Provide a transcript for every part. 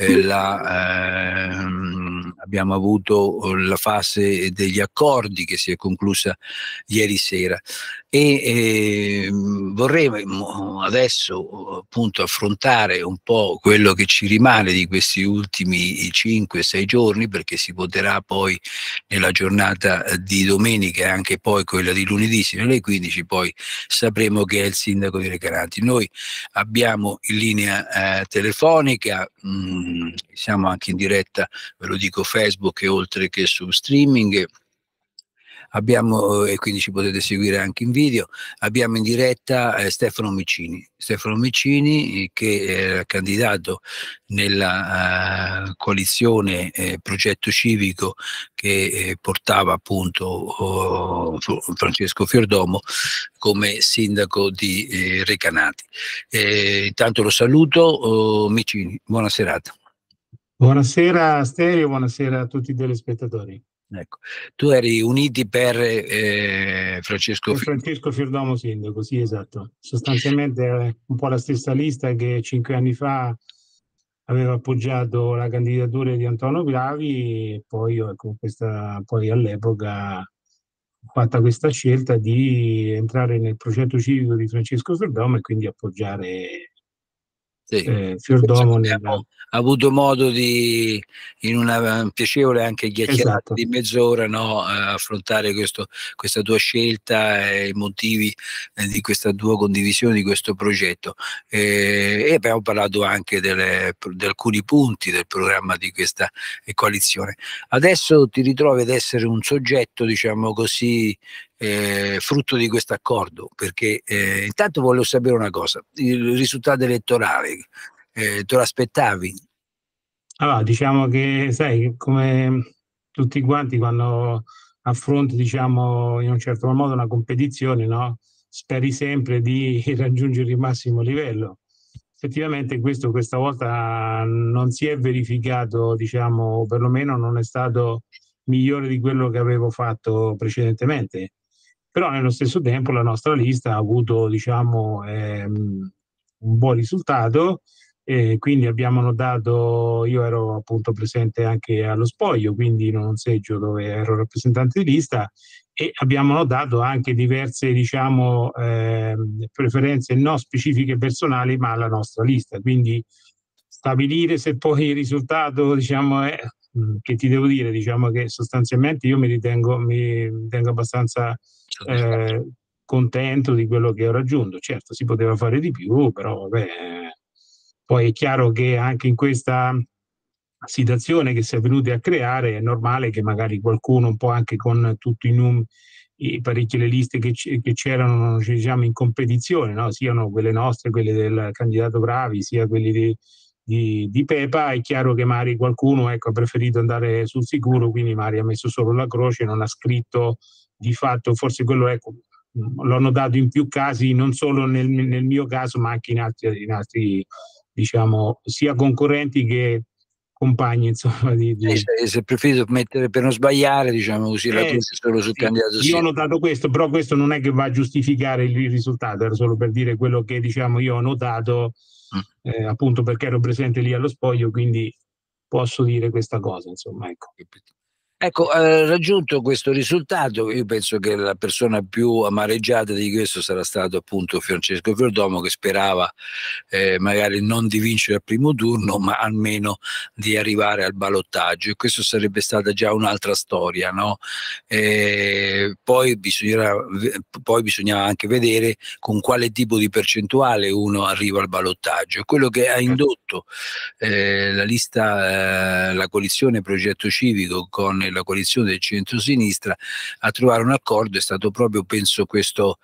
eh, la, ehm, abbiamo avuto la fase degli accordi che si è conclusa ieri sera e eh, vorremmo adesso appunto affrontare un po' quello che ci rimane di questi ultimi 5-6 giorni perché si voterà poi nella giornata di domenica e anche poi quella di lunedì sino alle 15 poi sapremo che è il sindaco di Recanati. Noi abbiamo in linea eh, telefonica, mh, mm, siamo anche in diretta, ve lo dico Facebook e oltre che su streaming abbiamo, e quindi ci potete seguire anche in video, abbiamo in diretta eh, Stefano Micini. Stefano Micini che è candidato nella uh, coalizione eh, progetto civico che eh, portava appunto oh, Francesco Fiordomo come sindaco di eh, Recanati. intanto lo saluto, oh, Micini, buona serata. Buonasera Stereo, buonasera a tutti i telespettatori. Ecco. Tu eri uniti per eh, Francesco per Francesco Fiordomo Sindaco, sì esatto. Sostanzialmente è un po' la stessa lista che cinque anni fa aveva appoggiato la candidatura di Antonio Gravi e poi, ecco, questa, poi all'epoca fatta questa scelta di entrare nel progetto civico di Francesco Fiordomo e quindi appoggiare sì. eh, Fiordomo abbiamo avuto modo di in una piacevole anche chiacchierata esatto. di mezz'ora no, affrontare questo, questa tua scelta e i motivi eh, di questa tua condivisione di questo progetto eh, e abbiamo parlato anche delle, di alcuni punti del programma di questa coalizione adesso ti ritrovi ad essere un soggetto diciamo così eh, frutto di questo accordo, perché eh, intanto volevo sapere una cosa, il risultato elettorale, eh, te lo aspettavi? Allora, diciamo che, sai, come tutti quanti quando affronti, diciamo, in un certo modo una competizione, no? speri sempre di raggiungere il massimo livello. Effettivamente questo questa volta non si è verificato, diciamo, o perlomeno non è stato migliore di quello che avevo fatto precedentemente però nello stesso tempo la nostra lista ha avuto diciamo, ehm, un buon risultato e quindi abbiamo notato, io ero appunto presente anche allo spoglio, quindi in un seggio dove ero rappresentante di lista e abbiamo notato anche diverse diciamo, eh, preferenze non specifiche personali ma alla nostra lista, quindi stabilire se poi il risultato diciamo, è che ti devo dire, diciamo che sostanzialmente io mi ritengo, mi ritengo abbastanza eh, contento di quello che ho raggiunto. Certo, si poteva fare di più, però vabbè, poi è chiaro che anche in questa situazione che si è venuta a creare è normale che magari qualcuno un po' anche con tutti i numeri parecchie le liste che, c'erano diciamo, in competizione, no? siano quelle nostre, quelle del candidato Bravi, sia quelli di, di, di, Pepa, è chiaro che magari qualcuno ecco, ha preferito andare sul sicuro, quindi magari ha messo solo la croce, non ha scritto di fatto, forse quello ecco, l'ho notato in più casi, non solo nel, nel mio caso, ma anche in altri, in altri, diciamo, sia concorrenti che compagni, insomma. Di, di... Eh, se preferito mettere per non sbagliare, diciamo così, la eh, solo sul sì, candidato. Io ho notato questo, però questo non è che va a giustificare il risultato, era solo per dire quello che, diciamo, io ho notato eh, appunto perché ero presente lì allo spoglio, quindi posso dire questa cosa, insomma, ecco. Ecco, eh, raggiunto questo risultato, io penso che la persona più amareggiata di questo sarà stato appunto Francesco Fiordomo che sperava eh, magari non di vincere al primo turno, ma almeno di arrivare al ballottaggio e questo sarebbe stata già un'altra storia, no? eh, poi, poi bisognava anche vedere con quale tipo di percentuale uno arriva al ballottaggio. Quello che ha indotto eh, la lista, eh, la coalizione Progetto Civico con la coalizione del centro-sinistra a trovare un accordo è stato proprio, penso, questo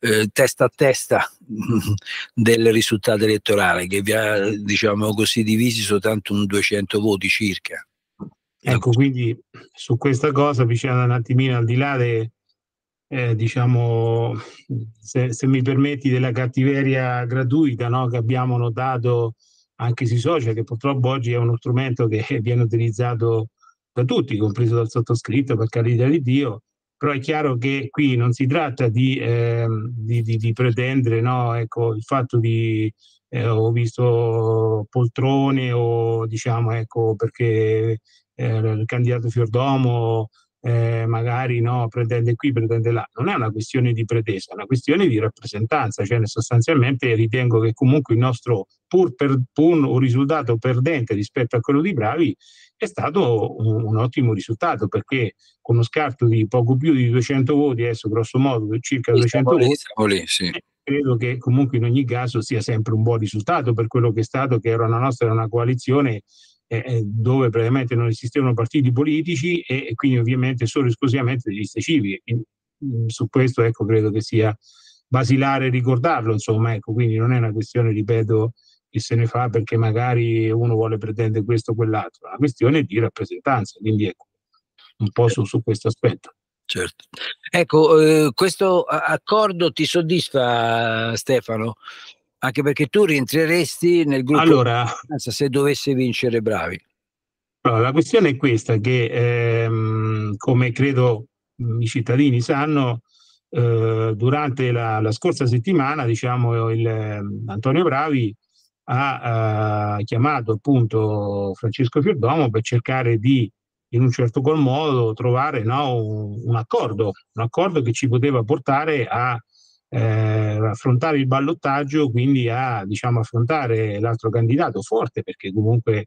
eh, testa a testa del risultato elettorale che vi ha, diciamo così, divisi soltanto un 200 voti circa. Ecco, quindi su questa cosa, vicino un attimino al di là de, eh, diciamo, se, se, mi permetti, della cattiveria gratuita no, che abbiamo notato anche sui social, che purtroppo oggi è uno strumento che viene utilizzato da tutti, compreso dal sottoscritto, per carità di Dio, però è chiaro che qui non si tratta di, eh, di, di, di pretendere no, ecco, il fatto di eh, ho visto poltrone o diciamo ecco perché eh, il candidato Fiordomo eh, magari no, pretende qui, pretende là. Non è una questione di pretesa, è una questione di rappresentanza, cioè sostanzialmente ritengo che comunque il nostro, pur per pur un risultato perdente rispetto a quello di Bravi, è stato un, un, ottimo risultato perché con uno scarto di poco più di 200 voti, adesso grosso modo circa 200 voti, lì, sì. Eh, credo che comunque in ogni caso sia sempre un buon risultato per quello che è stato, che era una nostra una coalizione eh, dove praticamente non esistevano partiti politici e, e, quindi ovviamente solo e esclusivamente delle liste civiche. Mm, su questo ecco, credo che sia basilare ricordarlo, insomma, ecco, quindi non è una questione, ripeto, che se ne fa perché magari uno vuole pretendere questo o quell'altro, è una questione di rappresentanza, quindi ecco, un po' su, su questo aspetto. Certo. Ecco, eh, questo accordo ti soddisfa Stefano? Anche perché tu rientreresti nel gruppo allora, se dovesse vincere Bravi. Allora, la questione è questa, che ehm, come credo i cittadini sanno, eh, durante la, la, scorsa settimana diciamo, il, ehm, Antonio Bravi ha eh, chiamato appunto Francesco Fiordomo per cercare di in un certo qual modo trovare no, un, un, accordo, un accordo che ci poteva portare a eh, affrontare il ballottaggio, quindi a diciamo, affrontare l'altro candidato forte, perché comunque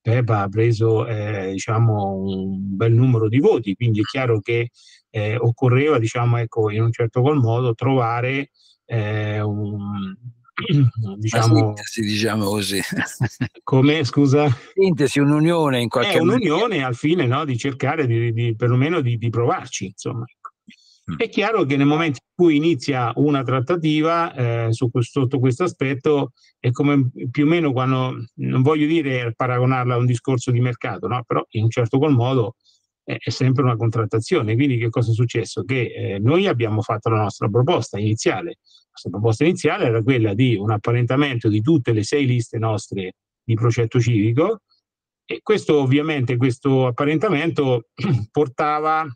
Pepa ha preso eh, diciamo, un bel numero di voti, quindi è chiaro che eh, occorreva diciamo, ecco, in un certo qual modo trovare eh, un, diciamo, sintesi, diciamo così. come scusa? Sintesi, un'unione in qualche modo. Un'unione al fine no, di cercare di, di perlomeno di, di provarci, insomma. È chiaro che nel momento in cui inizia una trattativa eh, su questo, sotto questo aspetto è come più o meno quando, non voglio dire paragonarla a un discorso di mercato, no? però in un certo qual modo è, è sempre una contrattazione. Quindi che cosa è successo? Che eh, noi abbiamo fatto la nostra proposta iniziale. La nostra proposta iniziale era quella di un apparentamento di tutte le sei liste nostre di progetto civico e questo ovviamente, questo apparentamento portava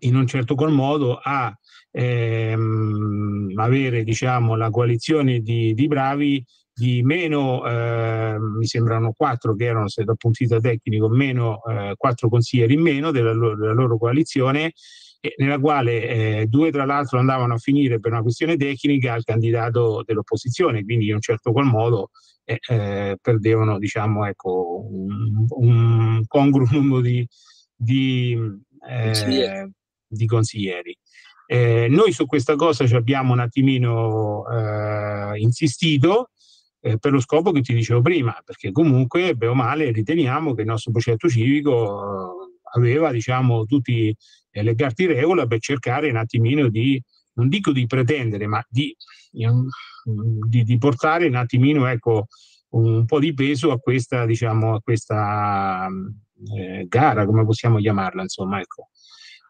in un certo qual modo a ehm, avere diciamo, la coalizione di, di bravi di meno, eh, mi sembrano quattro che erano, se dal punto di vista tecnico, meno eh, quattro consiglieri in meno della loro, della loro coalizione, e nella quale eh, due tra l'altro andavano a finire per una questione tecnica al candidato dell'opposizione, quindi in un certo qual modo eh, eh, perdevano diciamo, ecco, un, un congruo numero di, di eh, di consiglieri. Eh, noi su questa cosa ci abbiamo un attimino eh, insistito eh, per lo scopo che ti dicevo prima, perché comunque, bene o male, riteniamo che il nostro progetto civico eh, aveva, diciamo, tutte le carte in regola per cercare un attimino di, non dico di pretendere, ma di, di, di portare un attimino, ecco, un po' di peso a questa, diciamo, a questa eh, gara, come possiamo chiamarla, insomma, ecco.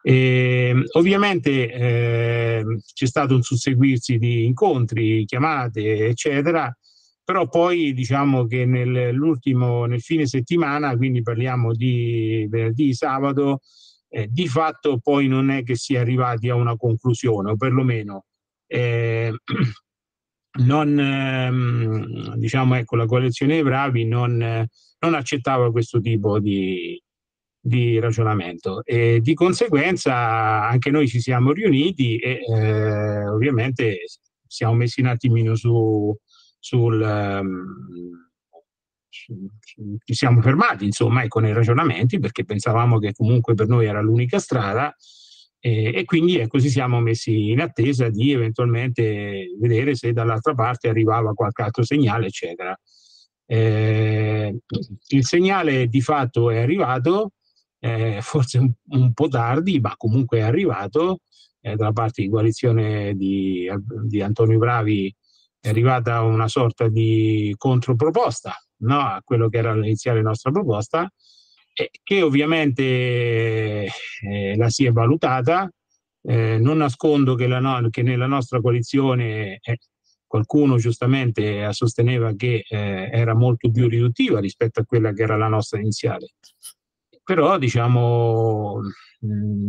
E, ovviamente eh, c'è stato un susseguirsi di incontri, chiamate, eccetera, però poi diciamo che nell'ultimo, nel fine settimana, quindi parliamo di venerdì, sabato, eh, di fatto poi non è che si è arrivati a una conclusione, o perlomeno eh, non, ehm, diciamo, ecco, la coalizione dei bravi non, non accettava questo tipo di, di ragionamento. E di conseguenza anche noi ci siamo riuniti e eh, ovviamente siamo messi un attimino su, sul um, ci siamo fermati insomma ecco nei ragionamenti perché pensavamo che comunque per noi era l'unica strada e, e quindi ecco ci siamo messi in attesa di eventualmente vedere se dall'altra parte arrivava qualche altro segnale eccetera. Eh, il segnale di fatto è arrivato eh, forse un, un, po' tardi, ma comunque è arrivato eh, dalla parte di coalizione di, di, Antonio Bravi è arrivata una sorta di controproposta no, a quello che era l'iniziale nostra proposta, eh, che ovviamente eh, la si è valutata. Eh, non nascondo che, no, che, nella nostra coalizione eh, qualcuno giustamente sosteneva che era molto più riduttiva rispetto a quella che era la nostra iniziale però diciamo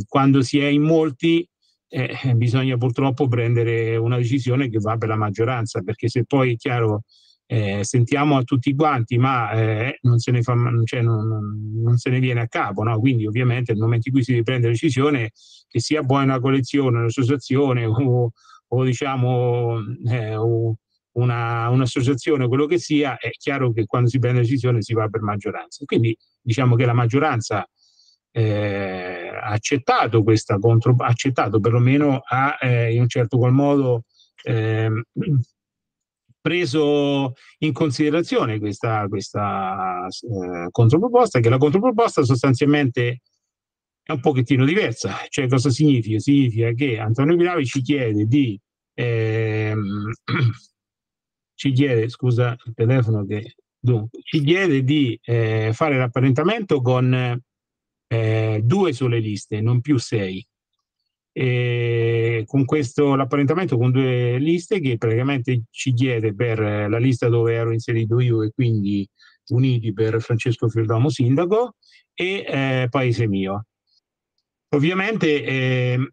quando si è in molti eh, bisogna purtroppo prendere una decisione che va per la maggioranza, perché se poi è chiaro eh, sentiamo a tutti quanti, ma eh, non, se ne fa, cioè non, non, se ne viene a capo. No? Quindi ovviamente nel momento in cui si riprende la decisione, che sia poi una collezione, un'associazione o, o diciamo eh, o una, un'associazione, quello che sia, è chiaro che quando si prende decisione si va per maggioranza. Quindi diciamo che la maggioranza eh, ha accettato questa contro, ha accettato perlomeno ha eh, in un certo qual modo eh, preso in considerazione questa, questa eh, controproposta, che la controproposta sostanzialmente è un pochettino diversa. Cioè, cosa significa? Significa che Antonio Piravi ci chiede di ehm, ci chiede, scusa il telefono che dunque, ci chiede di eh, fare l'apparentamento con eh, due sole liste, non più sei e con questo l'apparentamento con due liste che praticamente ci chiede per la lista dove ero inserito io e quindi uniti per Francesco Fiordomo sindaco e eh, paese mio. Ovviamente eh,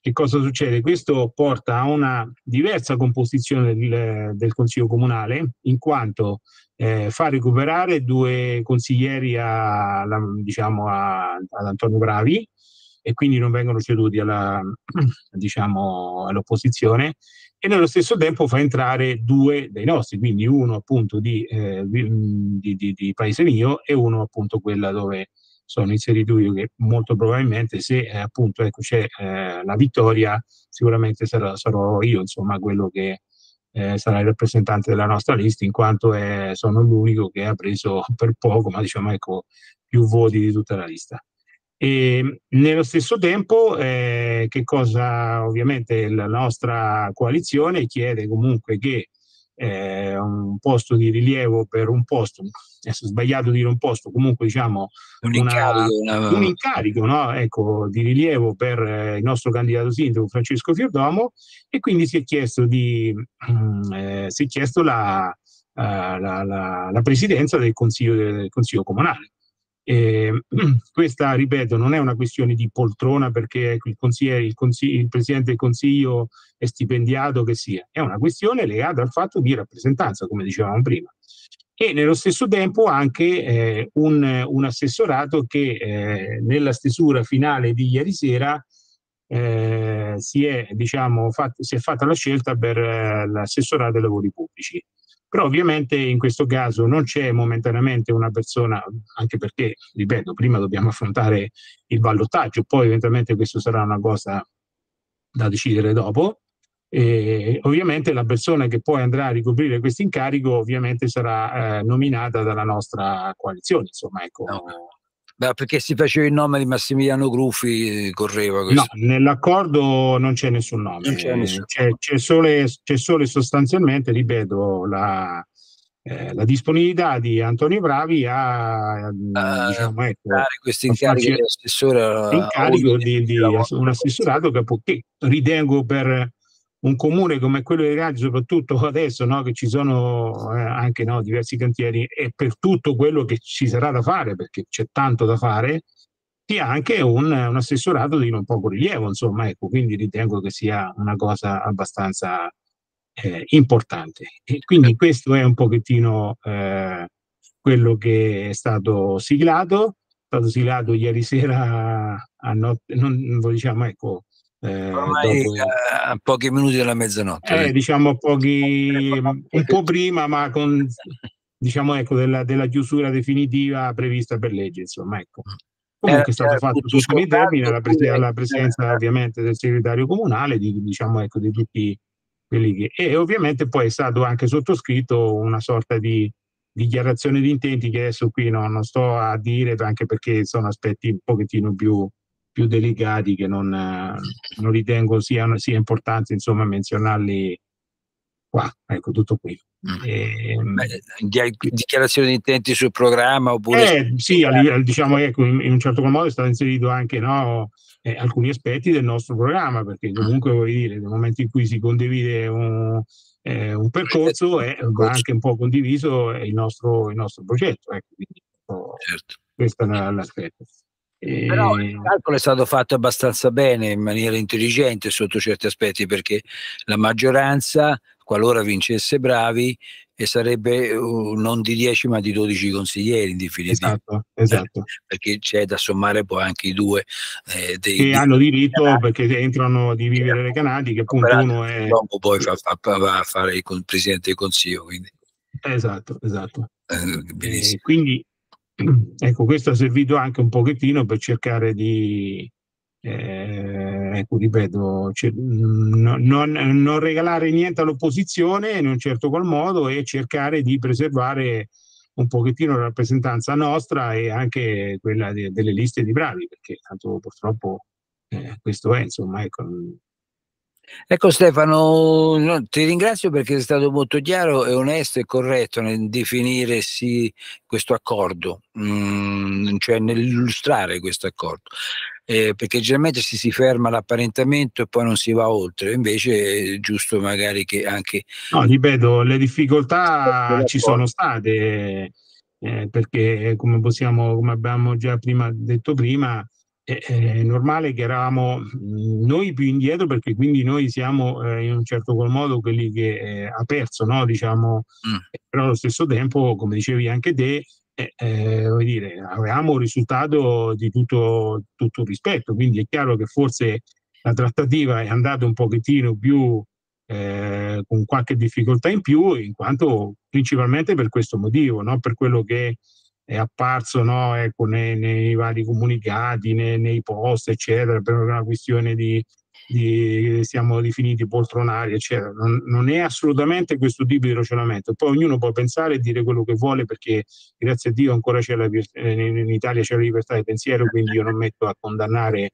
che cosa succede? Questo porta a una diversa composizione del, del Consiglio Comunale in quanto eh, fa recuperare due consiglieri a, diciamo a, ad Antonio Bravi e quindi non vengono ceduti alla, diciamo, all'opposizione e nello stesso tempo fa entrare due dei nostri, quindi uno appunto di, eh, di, di, di Paese Mio e uno appunto quella dove sono inserito io che molto probabilmente se eh, appunto ecco, c'è eh, la vittoria sicuramente sarò, sarò, io insomma quello che eh, sarà il rappresentante della nostra lista in quanto sono l'unico che ha preso per poco ma diciamo ecco più voti di tutta la lista. E nello stesso tempo, eh, che cosa ovviamente la nostra coalizione chiede comunque che eh, un posto di rilievo per un posto, è sbagliato dire un posto, comunque diciamo un incarico, una, un incarico no? ecco, di rilievo per eh, il nostro candidato sindaco Francesco Fiordomo e quindi si è chiesto, di, mm, eh, si è chiesto la, uh, la, la, la, presidenza del consiglio, del consiglio comunale. Eh, questa, ripeto, non è una questione di poltrona perché il, il, il, Presidente del Consiglio è stipendiato che sia, è una questione legata al fatto di rappresentanza, come dicevamo prima. E nello stesso tempo anche eh, un, un, assessorato che eh, nella stesura finale di ieri sera eh, si, è, diciamo, fatto, si, è, fatta la scelta per eh, l'assessorato ai lavori pubblici. Però ovviamente in questo caso non c'è momentaneamente una persona, anche perché, ripeto, prima dobbiamo affrontare il ballottaggio, poi eventualmente questo sarà una cosa da decidere dopo. E ovviamente la persona che poi andrà a ricoprire questo incarico ovviamente sarà eh, nominata dalla nostra coalizione. Insomma, ecco, no. Beh, perché si faceva il nome di Massimiliano Gruffi, correva così. No, nell'accordo non c'è nessun nome. C'è, nessun. C'è, c'è, solo, c'è, solo, sostanzialmente, ripeto, la, eh, la disponibilità di Antonio Bravi a uh, diciamo, ecco, questo incarico di assessore. Incarico di, di un assessorato che, che ritengo per un comune come quello di Raggi, soprattutto adesso no, che ci sono eh, anche no, diversi cantieri e per tutto quello che ci sarà da fare, perché c'è tanto da fare, sia anche un, un assessorato di non poco rilievo, insomma, ecco, quindi ritengo che sia una cosa abbastanza eh, importante. E quindi questo è un pochettino eh, quello che è stato siglato, è stato siglato ieri sera a notte, non, diciamo, ecco, eh, dopo... a pochi minuti della mezzanotte. Eh, diciamo pochi, un po' prima, ma con diciamo ecco, della, della, chiusura definitiva prevista per legge. Insomma, ecco. Comunque è stato fatto tutto nei termini alla, pres- alla presenza ovviamente del segretario comunale, di, diciamo, ecco, di tutti quelli che... E ovviamente poi è stato anche sottoscritto una sorta di dichiarazione di intenti che adesso qui no, non sto a dire, anche perché sono aspetti un pochettino più più delicati che non, non ritengo siano, sia importante insomma menzionarli qua, ecco tutto qui. Mm. E, ehm, dichiarazione di intenti sul programma oppure eh, sì, diciamo ecco, in, un certo modo è stato inserito anche no, eh, alcuni aspetti del nostro programma perché mm. comunque vuol dire nel momento in cui si condivide un, eh, un percorso è va anche un po' condiviso il nostro, il nostro progetto ecco, quindi, certo. questo è l'aspetto però il calcolo è stato fatto abbastanza bene, in maniera intelligente sotto certi aspetti, perché la maggioranza, qualora vincesse Bravi, e sarebbe uh, non di 10 ma di 12 consiglieri in definitiva. Esatto, esatto. Eh, perché c'è da sommare poi anche i due eh, dei, che dei, hanno diritto canali. perché entrano di vivere le Canadi, che appunto uno è... Poi fa, fa, va a fare il presidente del consiglio. Quindi. Esatto, esatto. Eh, quindi ecco, questo ha servito anche un pochettino per cercare di, eh, ecco, ripeto, cioè, non, non, regalare niente all'opposizione in un certo qual modo e cercare di preservare un pochettino la rappresentanza nostra e anche quella de, delle liste di bravi, perché tanto purtroppo eh, questo è, insomma, ecco, Ecco Stefano, no, ti ringrazio perché sei stato molto chiaro e onesto e corretto nel definire sì, questo accordo, mm, cioè nell'illustrare questo accordo, eh, perché generalmente si, si ferma l'apparentamento e poi non si va oltre, invece è giusto magari che anche... No, ripeto, le difficoltà ci sono state, eh, perché come possiamo, come abbiamo già prima detto prima, è, normale che eravamo noi più indietro perché quindi noi siamo eh, in un certo qual modo quelli che eh, ha perso, no? diciamo, mm. però allo stesso tempo, come dicevi anche te, eh, eh dire, avevamo un risultato di tutto, tutto rispetto, quindi è chiaro che forse la trattativa è andata un pochettino più eh, con qualche difficoltà in più, in quanto principalmente per questo motivo, no? per quello che è apparso no, ecco, nei, nei, vari comunicati, nei, nei, post, eccetera, per una questione di, di siamo definiti poltronari, eccetera. Non, non, è assolutamente questo tipo di ragionamento. Poi ognuno può pensare e dire quello che vuole perché grazie a Dio ancora c'è la, eh, in Italia c'è la libertà di pensiero, quindi io non metto a condannare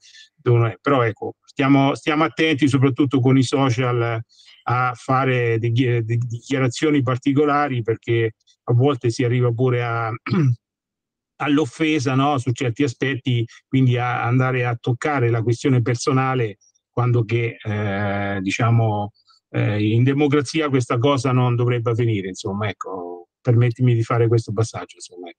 Però ecco, stiamo, stiamo attenti soprattutto con i social a fare dichiarazioni particolari perché a volte si arriva pure a, all'offesa no? su certi aspetti, quindi a andare a toccare la questione personale quando che eh, diciamo eh, in democrazia questa cosa non dovrebbe avvenire, insomma, ecco, permettimi di fare questo passaggio, insomma.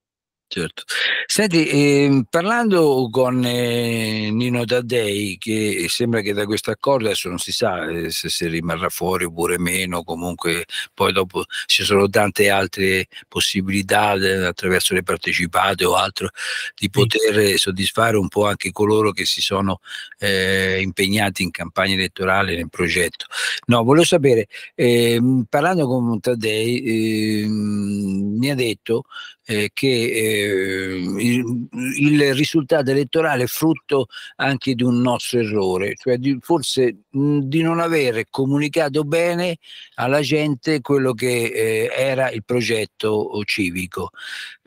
Certo. Senti, eh, parlando con eh, Nino Taddei, che sembra che da questo accordo adesso non si sa eh, se, se, rimarrà fuori oppure meno, comunque poi dopo ci sono tante altre possibilità de, attraverso le partecipate o altro di poter soddisfare un po' anche coloro che si sono eh, impegnati in campagna elettorale nel progetto. No, volevo sapere, ehm, parlando con Taddei, ehm, mi ha detto eh, che eh, il, il, risultato elettorale è frutto anche di un nostro errore, cioè di, forse mh, di non aver comunicato bene alla gente quello che eh, era il progetto civico.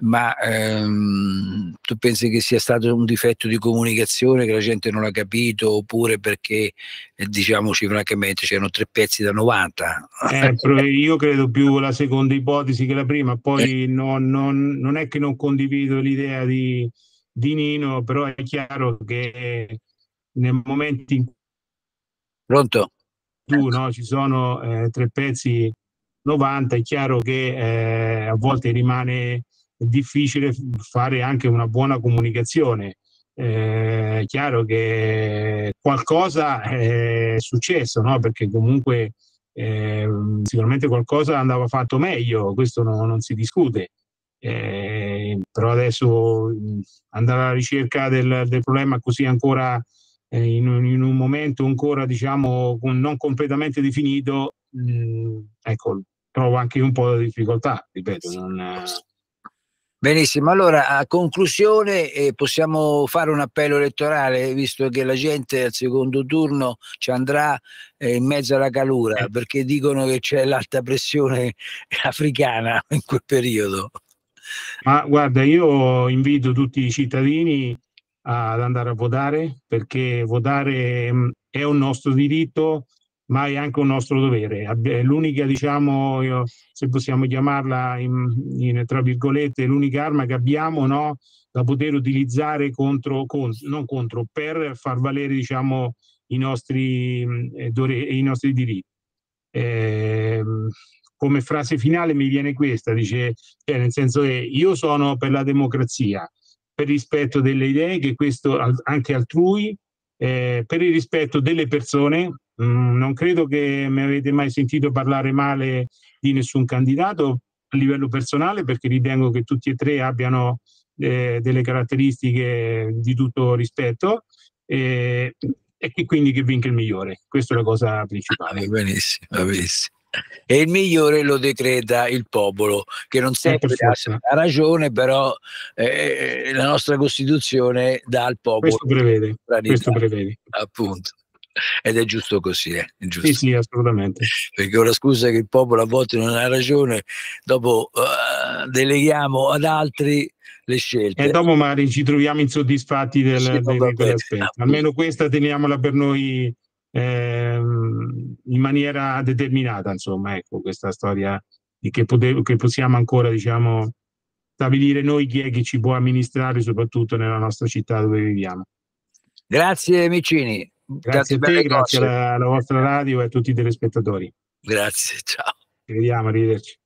Ma ehm, tu pensi che sia stato un difetto di comunicazione che la gente non ha capito oppure perché eh, diciamoci francamente c'erano tre pezzi da 90? Eh, io credo più la seconda ipotesi che la prima, poi eh. non, non non è che non condivido l'idea di, di Nino, però è chiaro che nel momento in cui Pronto? tu no, ci sono eh, tre pezzi 90, è chiaro che eh, a volte rimane difficile fare anche una buona comunicazione. Eh, è chiaro che qualcosa è successo, no? perché comunque eh, sicuramente qualcosa andava fatto meglio, questo no, non si discute. Eh, però adesso andare alla ricerca del, del problema così ancora eh, in, un, in, un momento ancora diciamo non completamente definito, mh, ecco, trovo anche un po' di difficoltà, ripeto. Non, Benissimo, allora a conclusione eh, possiamo fare un appello elettorale, visto che la gente al secondo turno ci andrà eh, in mezzo alla calura, perché dicono che c'è l'alta pressione africana in quel periodo. Ma guarda, io invito tutti i cittadini ad andare a votare perché votare mm, è un nostro diritto, ma è anche un nostro dovere. È l'unica, diciamo, se possiamo chiamarla in, in, tra virgolette, l'unica arma che abbiamo no, da poter utilizzare contro, contro, non contro, per far valere, diciamo, i nostri, eh, i nostri diritti. Eh, come frase finale mi viene questa, dice, cioè nel senso che io sono per la democrazia, per rispetto delle idee, che questo anche altrui, eh, per il rispetto delle persone. Mm, non credo che mi avete mai sentito parlare male di nessun candidato a livello personale perché ritengo che tutti e tre abbiano eh, delle caratteristiche di tutto rispetto eh, e che quindi che vinca il migliore. Questa è la cosa principale. Ah, benissimo, benissimo. E il migliore lo decreta il popolo, che non sempre ha ragione, però eh, la nostra Costituzione dà al popolo. Questo prevede. Questo prevede. Appunto ed è giusto così. Eh? È giusto. Sì, sì, assolutamente. Perché ora scusa che il popolo a volte non ha ragione, dopo uh, deleghiamo ad altri le scelte. E dopo magari ci troviamo insoddisfatti del, sì, di quell'aspetto. Almeno questa teniamola per noi eh, in maniera determinata, insomma, ecco, questa storia di che, potevo, che possiamo ancora, diciamo, stabilire noi chi è che ci può amministrare, soprattutto nella nostra città dove viviamo. Grazie Micini. Grazie a te, grazie alla, alla vostra radio e a tutti i telespettatori. Grazie, ciao. Ci vediamo, arrivederci.